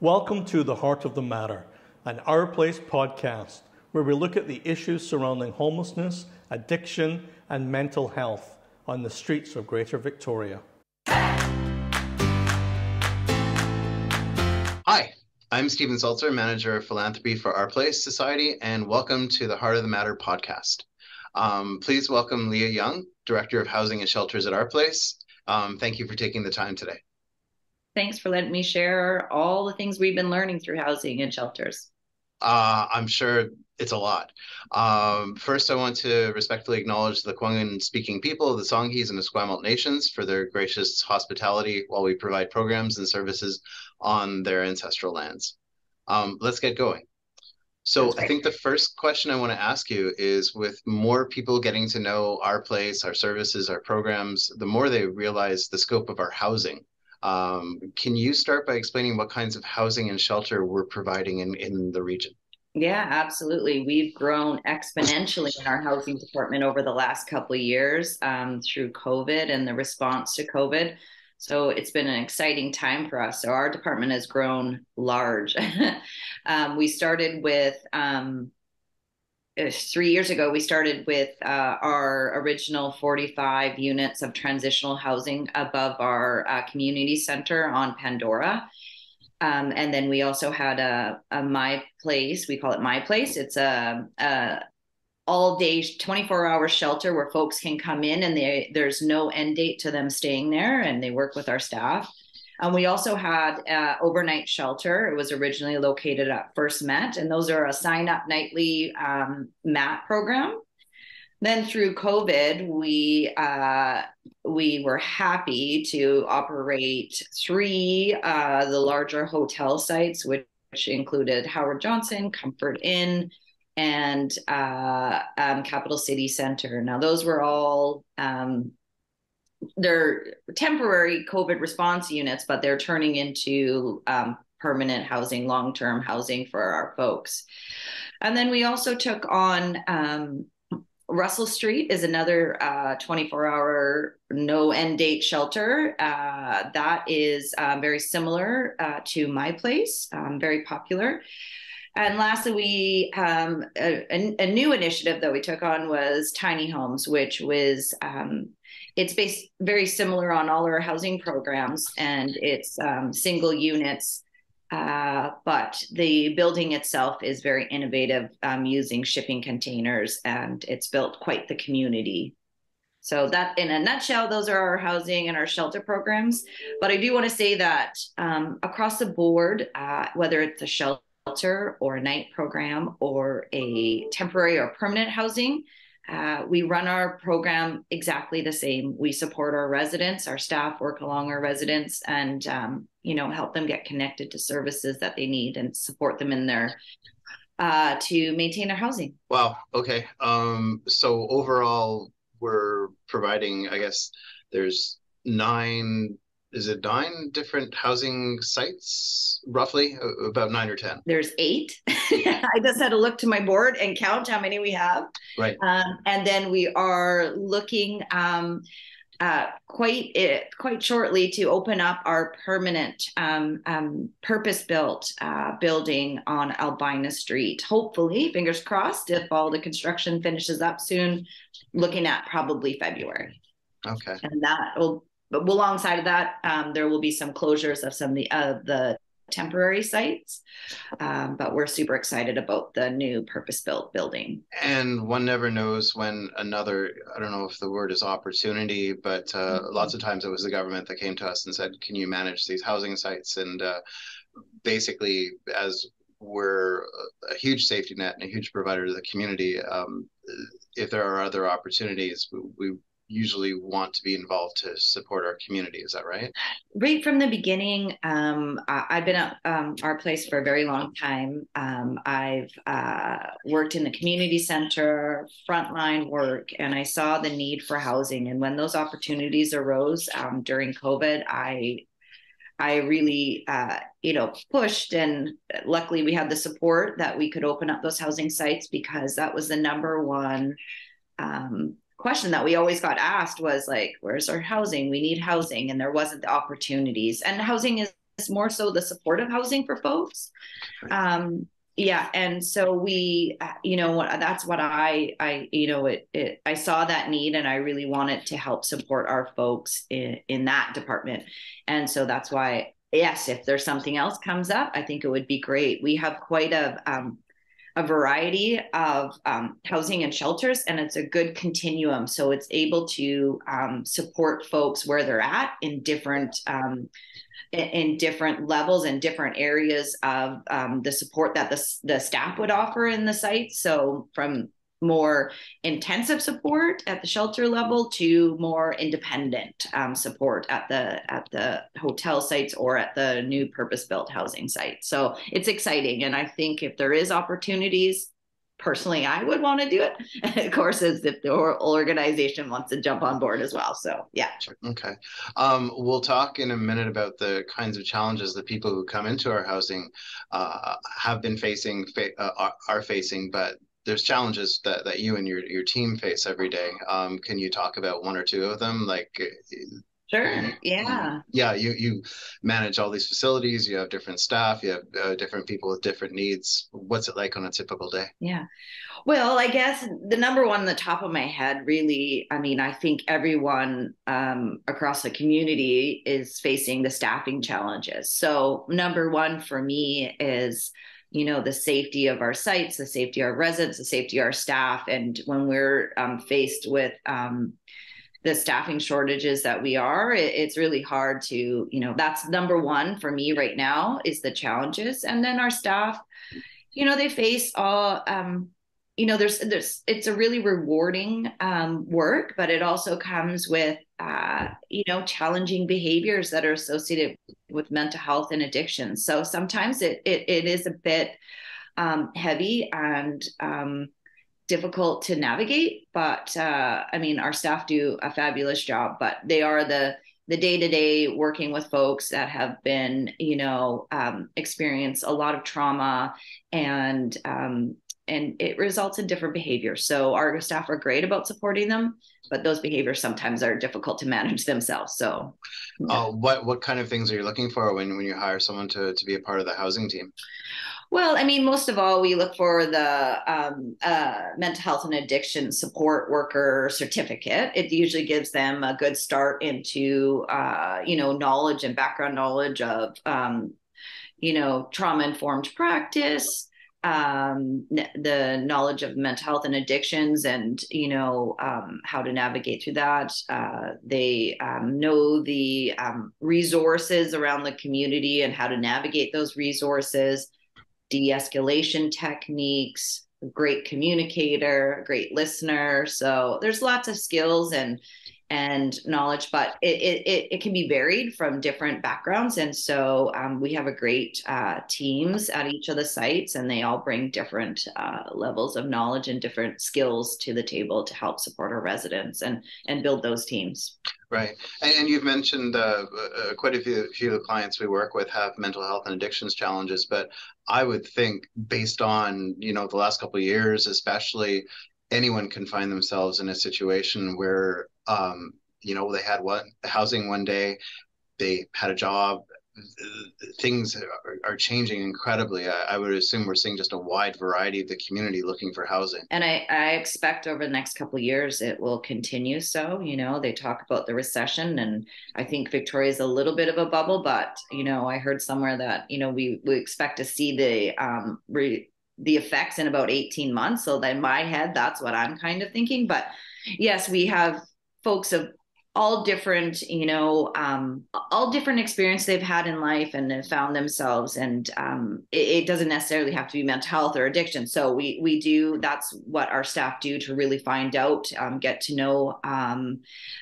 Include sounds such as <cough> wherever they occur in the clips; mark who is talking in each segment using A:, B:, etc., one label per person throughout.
A: Welcome to the Heart of the Matter, an Our Place podcast, where we look at the issues surrounding homelessness, addiction, and mental health on the streets of Greater Victoria.
B: Hi, I'm Steven Seltzer, Manager of Philanthropy for Our Place Society, and welcome to the Heart of the Matter podcast. Um, please welcome Leah Young, Director of Housing and Shelters at Our Place. Um, thank you for taking the time today.
C: Thanks for letting me share all the things we've been learning through housing and shelters.
B: Uh, I'm sure it's a lot. Um, first, I want to respectfully acknowledge the Lekwungen speaking people of the Songhees and Esquimalt nations for their gracious hospitality while we provide programs and services on their ancestral lands. Um, let's get going. So I think the first question I want to ask you is with more people getting to know our place, our services, our programs, the more they realize the scope of our housing um, can you start by explaining what kinds of housing and shelter we're providing in, in the region?
C: Yeah, absolutely. We've grown exponentially in our housing department over the last couple of years um, through COVID and the response to COVID. So it's been an exciting time for us. So our department has grown large. <laughs> um, we started with um, three years ago, we started with uh, our original 45 units of transitional housing above our uh, community center on Pandora. Um, and then we also had a, a, My Place. We call it My Place. It's a, a all day 24 hour shelter where folks can come in and they, there's no end date to them staying there and they work with our staff. And we also had uh, overnight shelter. It was originally located at First Met, and those are a sign up nightly um, mat program. Then through COVID, we uh, we were happy to operate three uh, the larger hotel sites, which, included Howard Johnson, Comfort Inn, and uh, um, Capital City Center. Now, those were all um, they're temporary COVID response units, but they're turning into um, permanent housing, long term housing for our folks. And then we also took on um, Russell Street is another uh, 24 hour no end date shelter. Uh, that is uh, very similar uh, to my place, um, very popular. And lastly, we um, a, a, new initiative that we took on was tiny homes, which was um, it's based very similar on all our housing programs and it's um, single units uh, but the building itself is very innovative um, using shipping containers and it's built quite the community. So that in a nutshell those are our housing and our shelter programs. But i do want to say that um, across the board uh, whether it's a shelter or a night program or a temporary or permanent housing uh, we run our program exactly the same. We support our residents, our staff work along our residents, and um, you know help them get connected to services that they need and support them in their uh, to maintain their housing.
B: Wow. Okay. Um, so overall, we're providing. I guess there's nine is it nine different housing sites roughly about nine or ten
C: there's eight <laughs> i just had to look to my board and count how many we have
B: right
C: um, and then we are looking um, uh, quite uh, quite shortly to open up our permanent um, um purpose-built uh, building on Albina Street. Hopefully, fingers crossed, if all the construction finishes up soon, looking at probably February.
B: Okay.
C: And that will but alongside of that, um, there will be some closures of some of the, uh, the temporary sites. Um, but we're super excited about the new purpose built building.
B: And one never knows when another, I don't know if the word is opportunity, but uh, mm-hmm. lots of times it was the government that came to us and said, Can you manage these housing sites? And uh, basically, as we're a huge safety net and a huge provider to the community, um, if there are other opportunities, we, we usually want to be involved to support our community. Is that right?
C: Right from the beginning, um, I've been at um, our place for a very long time. Um, I've uh, worked in the community center, frontline work, and I saw the need for housing. And when those opportunities arose um, during COVID, I I really, uh, you know, pushed, and luckily we had the support that we could open up those housing sites because that was the number one um, question that we always got asked was like where's our housing? We need housing and there wasn't the opportunities. And housing is more so the supportive housing for folks. Um, yeah and so we you know what that's what i i you know it, it i saw that need and i really wanted to help support our folks in, in that department. And so that's why yes if there's something else comes up i think it would be great. We have quite a um, a variety of um, housing and shelters, and it's a good continuum. So it's able to um, support folks where they're at in different um, in different levels and different areas of um, the support that the, the staff would offer in the site. So from more intensive support at the shelter level to more independent um, support at the at the hotel sites or at the new purpose built housing site so it's exciting and i think if there is opportunities personally I would want to do it. <laughs> Of course, as if the organization wants to jump on board as well. So yeah.
B: Okay. Um, we'll talk in a minute about the kinds of challenges that people who come into our housing uh, have been facing, fa- uh, are, facing, but there's challenges that, that you and your, your team face every day. Um, can you talk about one or two of them? Like
C: Sure. Yeah.
B: Yeah. You you manage all these facilities. You have different staff. You have uh, different people with different needs. What's it like on a typical day?
C: Yeah. Well, I guess the number one on the top of my head, really, I mean, I think everyone um, across the community is facing the staffing challenges. So, number one for me is you know the safety of our sites the safety of our residents the safety of our staff. And when we're um, faced with um, the staffing shortages that we are it, it's really hard to you know that's number one for me right now is the challenges. And then our staff you know they face all um you know there's there's it's a really rewarding um, work but it also comes with uh, you know challenging behaviors that are associated with mental health and addiction. So sometimes it it, it is a bit um, heavy and um, difficult to navigate but uh, i mean our staff do a fabulous job but they are the the day to day working with folks that have been you know um, experience a lot of trauma and um, and it results in different behaviors so our staff are great about supporting them but those behaviors sometimes are difficult to manage themselves so
B: yeah. uh, what what kind of things are you looking for when when you hire someone to to be a part of the housing team
C: well, I mean, most of all, we look for the um, uh, mental health and addiction support worker certificate. It usually gives them a good start into, uh, you know, knowledge and background knowledge of, um, you know, trauma informed practice, um, the knowledge of mental health and addictions, and you know um, how to navigate through that. Uh, they um, know the um, resources around the community and how to navigate those resources de-escalation techniques great communicator great listener so there's lots of skills and and knowledge but it, it, it can be varied from different backgrounds and so um, we have a great uh, teams at each of the sites and they all bring different uh, levels of knowledge and different skills to the table to help support our residents and and build those teams
B: Right, and, and you've mentioned uh, uh, quite a few, few of the clients we work with have mental health and addictions challenges. But I would think, based on you know the last couple of years, especially, anyone can find themselves in a situation where um, you know they had one housing one day, they had a job, things are, changing incredibly. I, would assume we're seeing just a wide variety of the community looking for housing.
C: And I, I expect over the next couple years it will continue. So, you know, they talk about the recession, and I think Victoria is a little bit of a bubble, but you know, I heard somewhere that you know we we expect to see the um re, the effects in about 18 months. So in my head, that's what I'm kind of thinking. But yes, we have folks of all different you know um, all different experience they've had in life and have found themselves and um, it, it, doesn't necessarily have to be mental health or addiction so we we do that's what our staff do to really find out um, get to know um,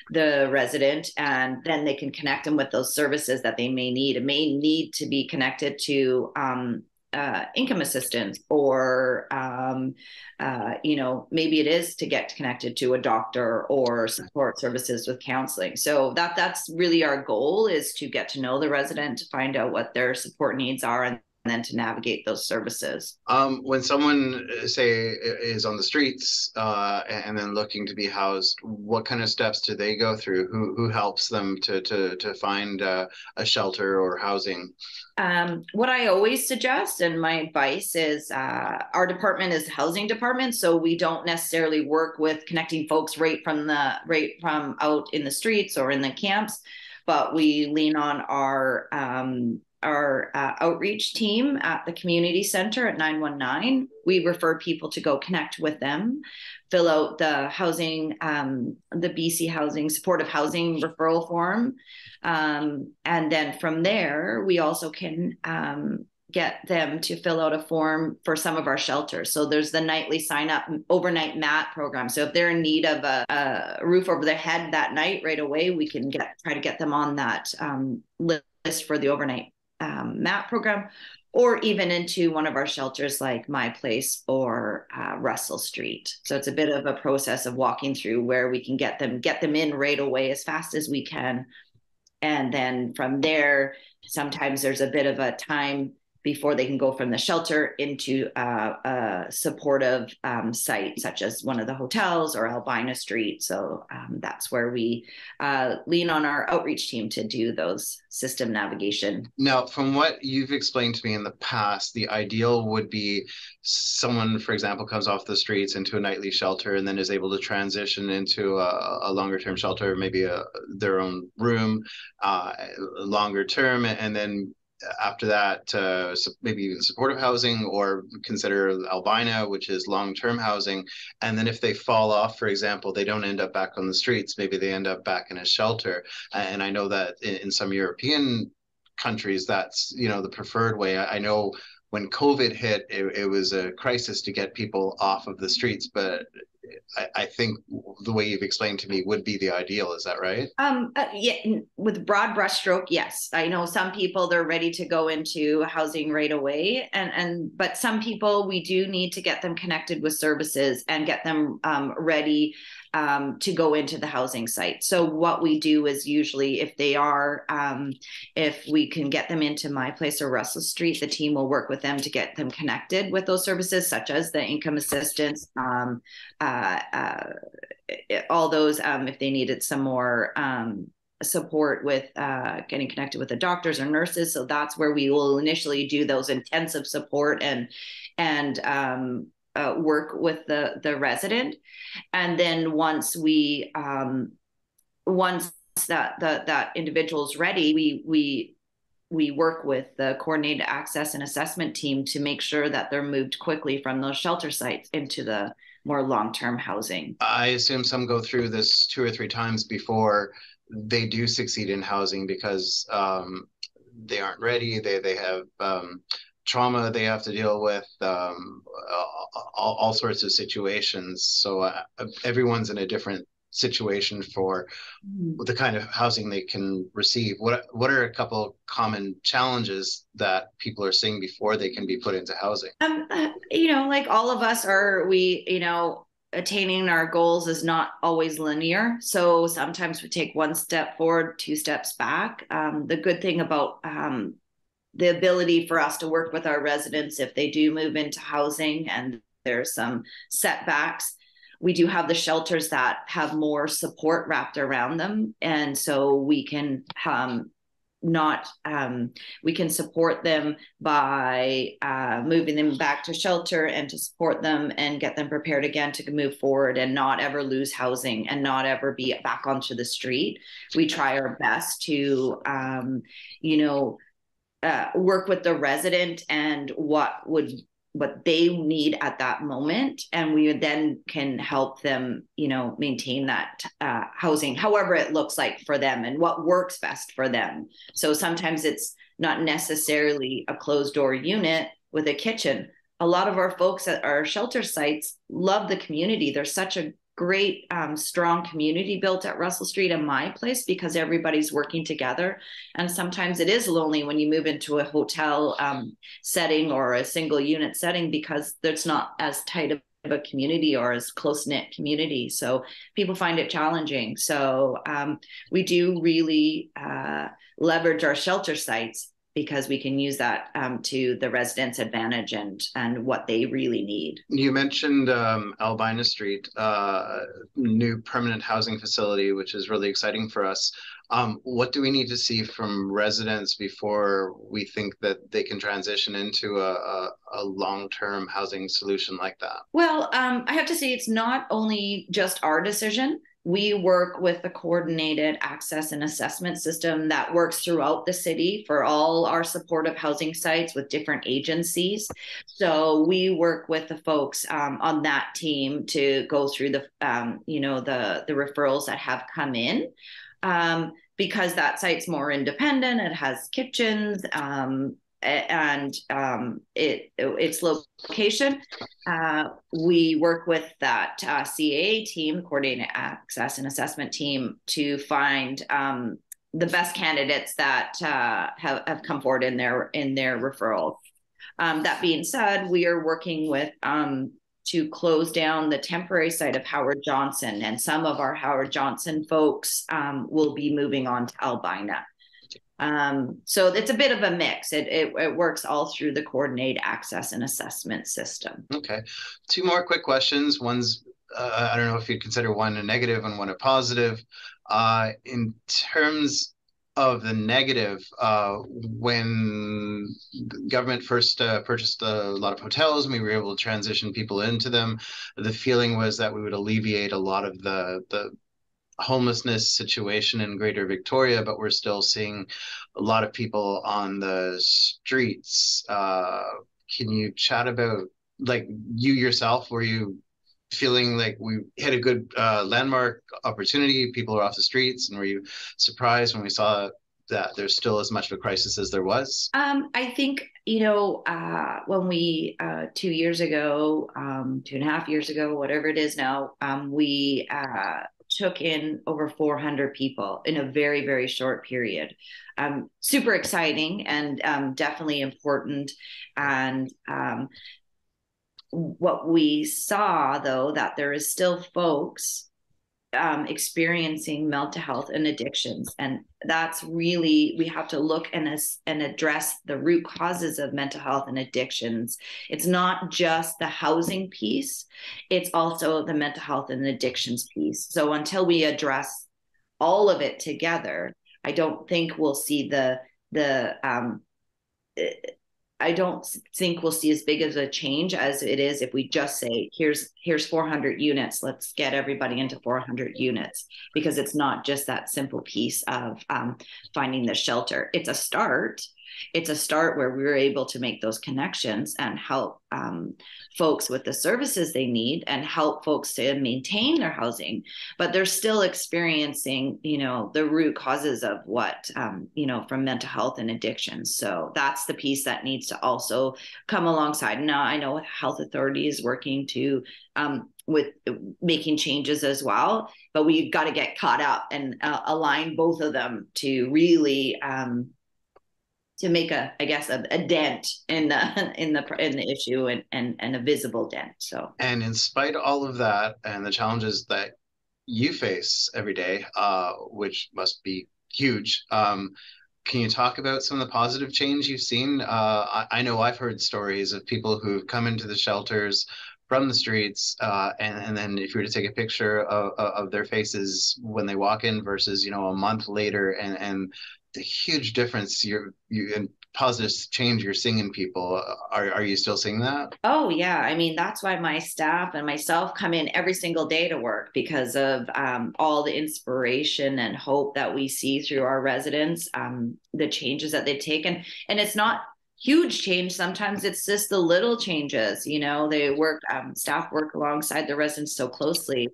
C: the resident and then they can connect them with those services that they may need it may need to be connected to um, uh, income assistance or um, uh, you know maybe it is to get connected to a doctor or support services with counseling. So that that's really our goal is to get to know the resident to find out what their support needs are and then to navigate those services.
B: Um, when someone uh, say is on the streets uh, and then looking to be housed, what kind of steps do they go through? Who who helps them to to to find uh, a shelter or housing?
C: Um, what I always suggest and my advice is uh, our department is the housing department, so we don't necessarily work with connecting folks right from the right from out in the streets or in the camps, but we lean on our um, our uh, outreach team at the community center at 919. We refer people to go connect with them, fill out the housing, um, the BC Housing Supportive Housing referral form. Um, and then from there, we also can um, get them to fill out a form for some of our shelters. So there's the nightly sign up overnight mat program. So if they're in need of a, a roof over their head that night right away, we can get try to get them on that um, list for the overnight um, mat program or even into one of our shelters like my place or uh, russell street. So it's a bit of a process of walking through where we can get them get them in right away as fast as we can. And then from there sometimes there's a bit of a time before they can go from the shelter into uh, a supportive um, site, such as one of the hotels or Albina Street. So um, that's where we uh, lean on our outreach team to do those system navigation.
B: Now, from what you've explained to me in the past, the ideal would be someone, for example, comes off the streets into a nightly shelter and then is able to transition into a, a longer term shelter, maybe a, their own room, uh, longer term, and then after that, maybe even supportive housing or consider Albina, which is long term housing. And then if they fall off, for example, they don't end up back on the streets, maybe they end up back in a shelter. And I know that in, some European countries, that's you know the preferred way. I know when COVID hit, it, it, was a crisis to get people off of the streets. But I, I, think the way you've explained to me would be the ideal. Is that right?
C: Um, uh, yeah, with broad brushstroke, yes. I know some people they're ready to go into housing right away, and and but some people we do need to get them connected with services and get them um, ready um, to go into the housing site. So what we do is usually if they are, um, if we can get them into my place or Russell Street, the team will work with them to get them connected with those services, such as the income assistance, um, uh, uh, all those. Um, if they needed some more um, support with uh, getting connected with the doctors or nurses, so that's where we will initially do those intensive support and and um, uh, work with the the resident, and then once we um, once that the, that individual is ready, we we we work with the coordinated access and assessment team to make sure that they're moved quickly from those shelter sites into the more long-term housing.
B: I assume some go through this two or three times before they do succeed in housing because um, they aren't ready. They they have um, trauma they have to deal with, um, all, all, sorts of situations. So uh, everyone's in a different situation for mm-hmm. the kind of housing they can receive. What what are a couple common challenges that people are seeing before they can be put into housing?
C: Um, uh, you know, like all of us are, we you know attaining our goals is not always linear. So sometimes we take one step forward, two steps back. Um, the good thing about um, the ability for us to work with our residents if they do move into housing and there's some setbacks. We do have the shelters that have more support wrapped around them and so we can um, not um, we can support them by uh, moving them back to shelter and to support them and get them prepared again to move forward and not ever lose housing and not ever be back onto the street. We try our best to um, you know uh, work with the resident and what would what they need at that moment. And we then can help them you know maintain that uh, housing however it looks like for them and what works best for them. So sometimes it's not necessarily a closed door unit with a kitchen. A lot of our folks at our shelter sites love the community. They're such a great um, strong community built at russell street and my place because everybody's working together and sometimes it is lonely when you move into a hotel um, setting or a single unit setting because there's not as tight of a community or as close knit community. So people find it challenging. So um, we do really uh, leverage our shelter sites because we can use that um, to the residents' advantage and and what they really need.
B: You mentioned um, Albina Street, uh, new permanent housing facility, which is really exciting for us. Um, what do we need to see from residents before we think that they can transition into a, a, a long-term housing solution like that?
C: Well, um, I have to say it's not only just our decision we work with a coordinated access and assessment system that works throughout the city for all our supportive housing sites with different agencies. So we work with the folks um, on that team to go through the, um, you know, the the referrals that have come in. Um, because that site's more independent, it has kitchens, um, and um, it its location. Uh, we work with that uh, CAA team, coordinated access and assessment team, to find um, the best candidates that uh, have, have come forward in their in their referral. Um, that being said, we are working with um, to close down the temporary site of Howard Johnson, and some of our Howard Johnson folks um, will be moving on to Albina. Um, so it's a bit of a mix. It, it, it works all through the coordinate access and assessment system.
B: Okay. Two more quick questions. One's uh, I don't know if you'd consider one a negative and one a positive. Uh, in terms of the negative, uh, when the government first uh, purchased a lot of hotels and we were able to transition people into them, the feeling was that we would alleviate a lot of the the homelessness situation in Greater Victoria, but we're still seeing a lot of people on the streets. Uh, can you chat about like you yourself? Were you feeling like we hit a good uh, landmark opportunity? People are off the streets, and were you surprised when we saw that there's still as much of a crisis as there was?
C: Um, I think you know uh, when we uh, two years ago, um, two and a half years ago, whatever it is now, um, we uh, took in over 400 people in a very very short period. Um, super exciting and um, definitely important. And um, what we saw though that there is still folks um, experiencing mental health and addictions. And that's really we have to look and, as, and address the root causes of mental health and addictions. It's not just the housing piece it's also the mental health and addictions piece. So until we address all of it together i don't think we'll see the the um, I don't think we'll see as big as a change as it is if we just say here's here's 400 units. Let's get everybody into 400 units because it's not just that simple piece of um, finding the shelter. It's a start it's a start where we are able to make those connections and help um, folks with the services they need and help folks to maintain their housing. But they're still experiencing you know the root causes of what um, you know from mental health and addiction. So that's the piece that needs to also come alongside. Now i know health authority is working to um, with making changes as well but we got to get caught up and uh, align both of them to really um, to make a i guess a, a, dent in the <laughs> in the in the issue and, and and a visible dent so.
B: And in spite of all of that and the challenges that you face every day uh, which must be huge um, can you talk about some of the positive change you've seen? Uh, I, I, know i've heard stories of people who've come into the shelters from the streets uh, and, and then if you were to take a picture of, of their faces when they walk in versus you know a month later and and the huge difference. You're you and positive change you're seeing in people. Are, are you still seeing that?
C: Oh yeah. I mean that's why my staff and myself come in every single day to work because of um, all the inspiration and hope that we see through our residents um, the changes that they've taken. And it's not huge change. Sometimes it's just the little changes you know they work um, staff work alongside the residents so closely.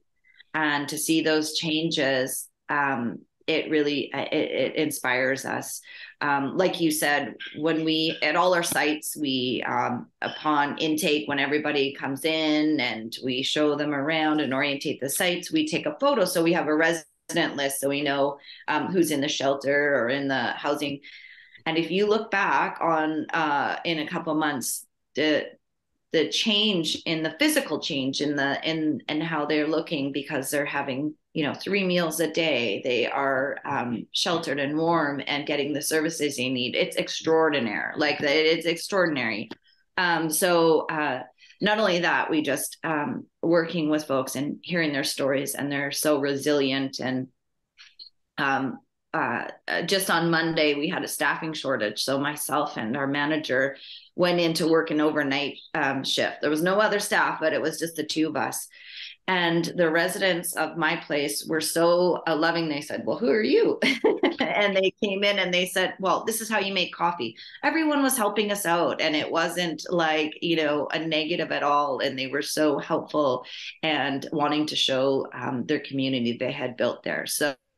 C: And to see those changes um, it really uh, it, it inspires us. Um, like you said when we at all our sites we um, upon intake when everybody comes in and we show them around and orientate the sites we take a photo. So we have a resident list so we know um, who's in the shelter or in the housing. And if you look back on uh, in a couple months the the change in the physical change in the in and how they're looking because they're having you know three meals a day. They are um, sheltered and warm and getting the services they need. It's extraordinary like it's extraordinary. Um, so uh, not only that we just um, working with folks and hearing their stories and they're so resilient and um, uh, just on Monday, we had a staffing shortage. So myself and our manager went into work an overnight um, shift. There was no other staff, but it was just the two of us. And the residents of my place were so uh, loving. They said, Well, who are you? <laughs> and they came in and they said, Well, this is how you make coffee. Everyone was helping us out. And it wasn't like, you know, a negative at all. And they were so helpful and wanting to show um, their community they had built there.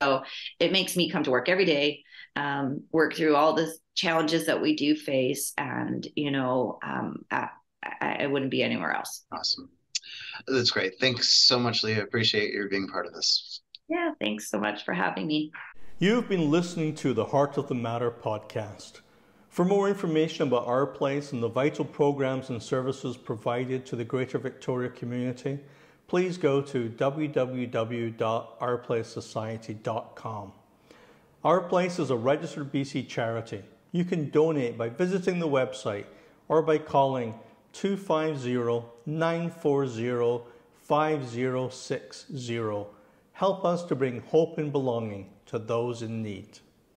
C: So it makes me come to work every day, um, work through all the challenges that we do face. And, you know, um, I, I wouldn't be anywhere else.
B: Awesome. That's great. Thanks so much, Leah. Appreciate your being part of this.
C: Yeah, thanks so much for having me.
A: You've been listening to the Heart of the Matter podcast. For more information about our place and the vital programs and services provided to the Greater Victoria community, please go to www.ourplacesociety.com. Our Place is a registered BC charity. You can donate by visiting the website or by calling 250 940 5060. Help us to bring hope and belonging to those in need.